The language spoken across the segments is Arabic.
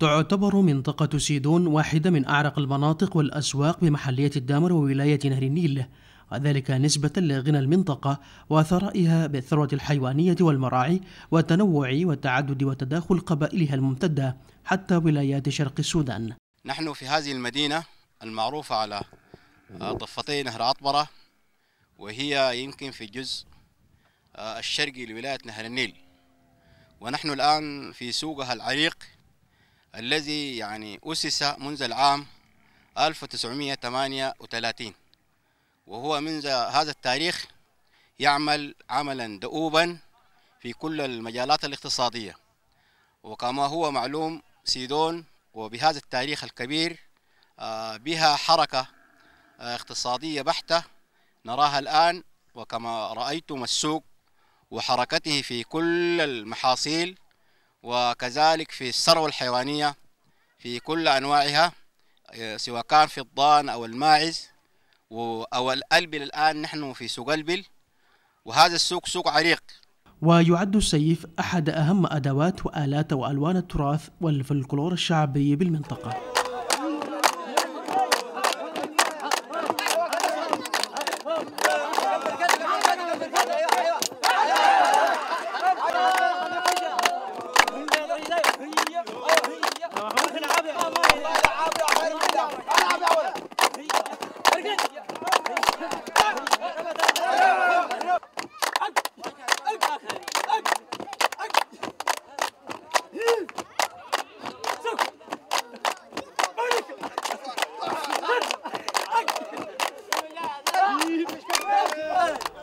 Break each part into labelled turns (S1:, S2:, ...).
S1: تعتبر منطقة سيدون واحدة من أعرق المناطق والأسواق بمحلية الدامر وولاية نهر النيل وذلك نسبة لغنى المنطقة وثرائها بالثروة الحيوانية والمراعي وتنوع وتعدد وتداخل قبائلها الممتدة حتى ولايات شرق السودان.
S2: نحن في هذه المدينة المعروفة على ضفتي نهر عطبرة وهي يمكن في الجزء الشرقي لولاية نهر النيل. ونحن الآن في سوقها العريق الذي يعني أسس منذ العام 1938 وهو منذ هذا التاريخ يعمل عملا دؤوبا في كل المجالات الاقتصادية. وكما هو معلوم سيدون وبهذا التاريخ الكبير بها حركة اقتصادية بحتة نراها الآن. وكما رأيتم السوق وحركته في كل المحاصيل وكذلك في الثروة الحيوانية في كل أنواعها سواء كان في الضان أو الماعز أو الألبل الآن نحن في سوق ألبل. وهذا السوق سوق عريق.
S1: ويعد السيف أحد أهم أدوات وآلات وألوان التراث والفلكلور الشعبي بالمنطقة.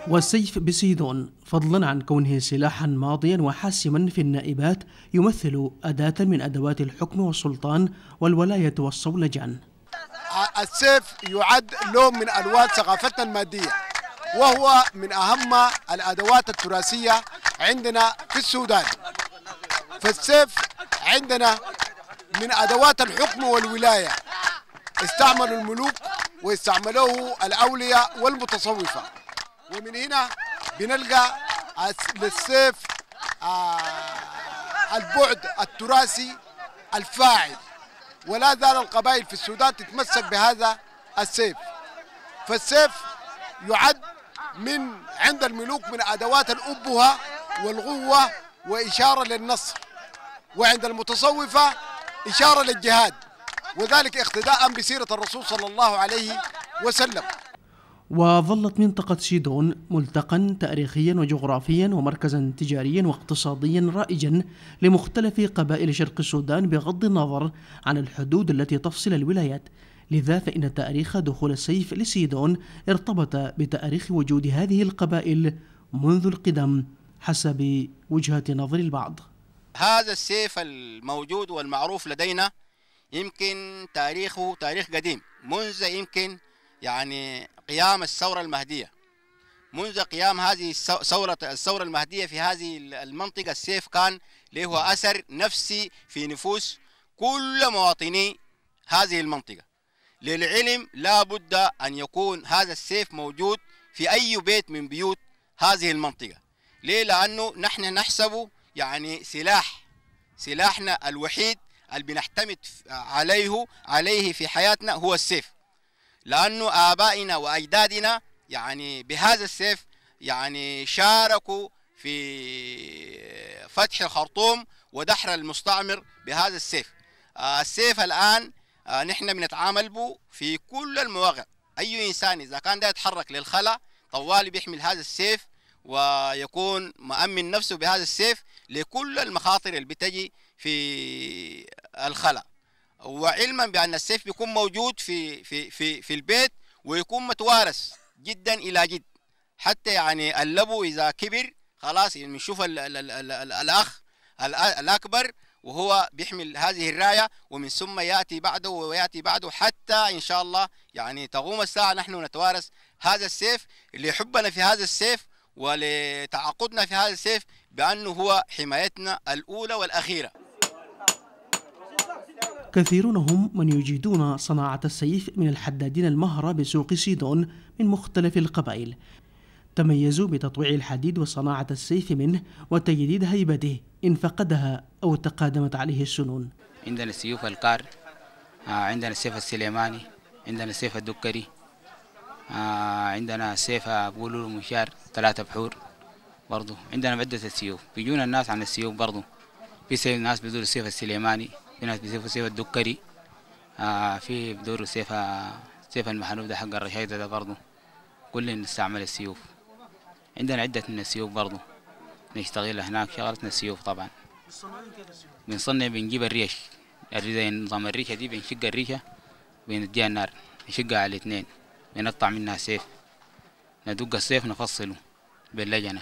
S1: والسيف بسيدون فضلا عن كونه سلاحا ماضيا وحاسما في النائبات يمثل أداة من أدوات الحكم والسلطان والولاية والصولجان.
S3: السيف يعد لون من ألوان ثقافتنا المادية وهو من أهم الأدوات التراثية عندنا في السودان. فالسيف عندنا من أدوات الحكم والولاية استعملوا الملوك واستعملوه الأولياء والمتصوفة. ومن هنا بنلقى للسيف البعد التراثي الفاعل. ولا زال القبائل في السودان تتمسك بهذا السيف. فالسيف يعد من عند الملوك من أدوات الابهه والغوة وإشارة للنصر وعند المتصوفة إشارة للجهاد وذلك اقتداء بسيرة الرسول صلى الله عليه وسلم.
S1: وظلت منطقة سيدون ملتقا تاريخيا وجغرافيا ومركزا تجاريا واقتصاديا رائجا لمختلف قبائل شرق السودان بغض النظر عن الحدود التي تفصل الولايات. لذا فإن تاريخ دخول السيف لسيدون ارتبط بتاريخ وجود هذه القبائل منذ القدم حسب وجهة نظر البعض.
S2: هذا السيف الموجود والمعروف لدينا يمكن تاريخه تاريخ قديم. منذ يمكن يعني قيام الثورة المهدية. منذ قيام هذه الثورة الثورة المهدية في هذه المنطقة السيف كان له أثر نفسي في نفوس كل مواطني هذه المنطقة. للعلم لا بد أن يكون هذا السيف موجود في أي بيت من بيوت هذه المنطقة. ليه؟ لأنه نحن نحسبه يعني سلاح سلاحنا الوحيد اللي بنعتمد عليه عليه في حياتنا هو السيف. لأنه آبائنا وأجدادنا يعني بهذا السيف يعني شاركوا في فتح الخرطوم ودحر المستعمر بهذا السيف. آه السيف الآن آه نحن بنتعامل به في كل المواقع. أي إنسان إذا كان ده يتحرك للخلا طوالي بيحمل هذا السيف ويكون مأمن نفسه بهذا السيف لكل المخاطر اللي بتجي في الخلا. وعلما بأن السيف بيكون موجود في في في في البيت ويكون متوارث جدا إلى جد. حتى يعني اللبو إذا كبر خلاص بنشوف يعني الأخ الأكبر وهو بيحمل هذه الراية ومن ثم يأتي بعده ويأتي بعده حتى إن شاء الله يعني تقوم الساعة نحن نتوارث هذا السيف. لحبنا في هذا السيف ولتعاقدنا في هذا السيف بأنه هو حمايتنا الأولى والأخيرة.
S1: كثيرون هم من يجيدون صناعة السيف من الحدادين المهرة بسوق سيدون من مختلف القبائل. تميزوا بتطويع الحديد وصناعة السيف منه وتجديد هيبته إن فقدها أو تقادمت عليه السنون.
S4: عندنا السيوف الكار آه عندنا السيف السليماني عندنا السيف الدكري آه عندنا السيف بقولوا له مشار ثلاثة بحور برضو. عندنا عدة السيوف بيجونا الناس عن السيوف برضو. في سيف ناس بيدوروا السيف السليماني. في ناس بيسيفوا السيف الدكري. آه في بدوروا السيف سيف المحنوب ده حق الرشايدة ده برضو كلنا نستعمل السيوف. عندنا عدة من السيوف برضو نشتغل هناك شغلتنا السيوف طبعا. بنصنع بنجيب الريش زي نظام الريشة دي بنشق الريشة بنديها النار. نشقها على الاثنين. بنقطع منها سيف. ندق السيف نفصله باللجنة.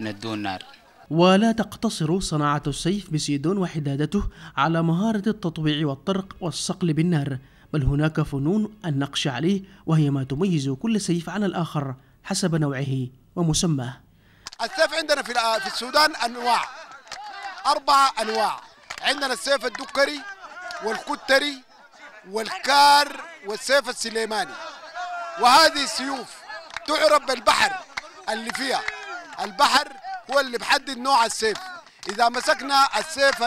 S4: ندوه النار.
S1: ولا تقتصر صناعة السيف بسيدون وحدادته على مهارة التطبيع والطرق والصقل بالنار بل هناك فنون النقش عليه وهي ما تميز كل سيف عن الآخر حسب نوعه ومسماه.
S3: السيف عندنا في في السودان أنواع أربع أنواع. عندنا السيف الدكري والكتري والكار والسيف السليماني. وهذه السيوف تعرف بالبحر اللي فيها البحر هو اللي بحدد نوع السيف. إذا مسكنا السيف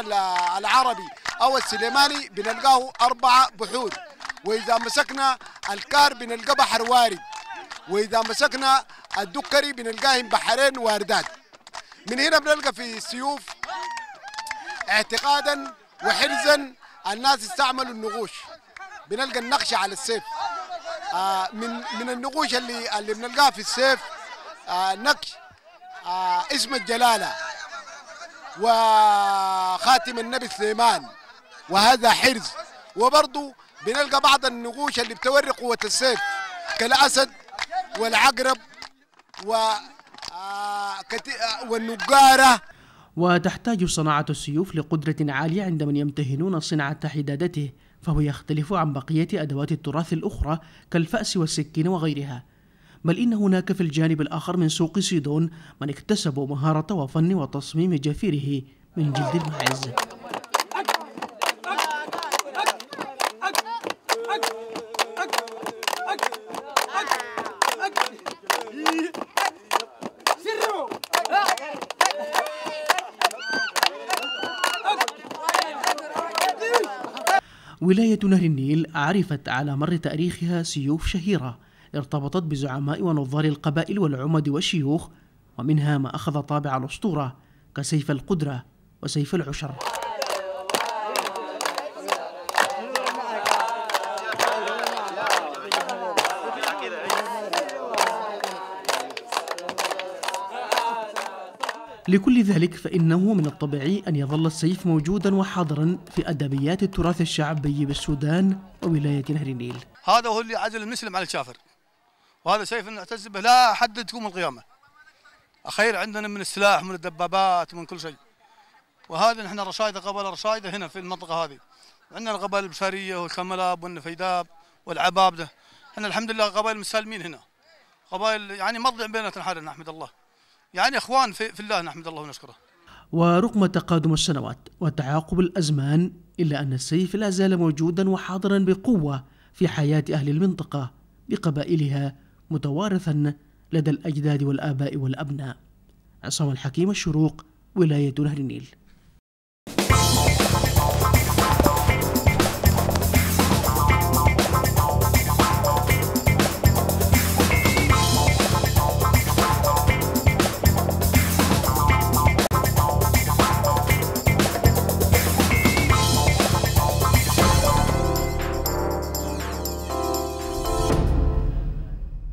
S3: العربي أو السليماني بنلقاه أربعة بحور وإذا مسكنا الكار بنلقى بحر وارد. وإذا مسكنا الدكري بنلقاهم بحرين واردات. من هنا بنلقى في السيوف اعتقادا وحرزا الناس استعملوا النقوش. بنلقى النقش على السيف. آه من من النقوش اللي اللي بنلقاها في السيف آه نقش. اسم الجلالة وخاتم النبي سليمان وهذا حرز. وبرضه بنلقى بعض النقوش اللي بتوري قوة السيف كالأسد والعقرب و والنقارة.
S1: وتحتاج صناعة السيوف لقدرة عالية عند من يمتهنون صناعة حدادته فهو يختلف عن بقية أدوات التراث الأخرى كالفأس والسكين وغيرها. بل إن هناك في الجانب الآخر من سوق سيدون من اكتسبوا مهارة وفن وتصميم جفيره من جلد الماعز ولاية نهر النيل عرفت على مر تاريخها سيوف شهيرة. ارتبطت بزعماء ونظار القبائل والعمد والشيوخ ومنها ما أخذ طابع الأسطورة كسيف القدرة وسيف العشر. لكل ذلك فإنه من الطبيعي أن يظل السيف موجودا وحاضرا في أدبيات التراث الشعبي بالسودان وولاية نهر النيل.
S5: هذا هو اللي عزل المسلم على الكافر وهذا سيف نعتز به. لا حد تقوم القيامة. أخير عندنا من السلاح من الدبابات ومن كل شيء. وهذا نحن رشايدة قبل رشايدة هنا في المنطقة هذه. عندنا القبائل البشارية والكملاب والنفيداب والعبابدة إحنا الحمد لله قبائل مسالمين هنا. قبائل يعني مرضع بيناتنا حالنا نحمد الله. يعني إخوان في, في الله نحمد الله ونشكره.
S1: ورغم تقادم السنوات وتعاقب الأزمان إلا أن السيف لا زال موجودا وحاضرا بقوة في حياة أهل المنطقة بقبائلها متوارثا لدى الأجداد والآباء والأبناء. عصام الحكيم الشروق ولاية نهر النيل.